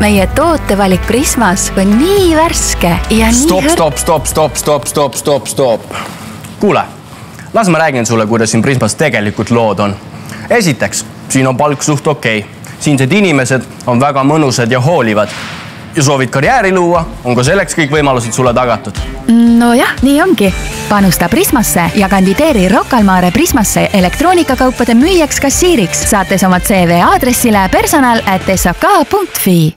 meie tootevalik Prismas on nii värske ja nii stopp, stopp, stopp, stopp, stopp, stopp, stopp, stopp. kuule, las ma räägin sulle, kuidas siin Prismas tegelikult lood on. esiteks, siin on palk suht okei okay., siinsed inimesed on väga mõnusad ja hoolivad ja soovid karjääri luua, on ka selleks kõik võimalused sulle tagatud. nojah, nii ongi. panusta Prismasse ja kandideeri Rocca al Mare Prismasse elektroonikakaupade müüjaks kassiiriks, saates oma CV aadressile personal at sk.fi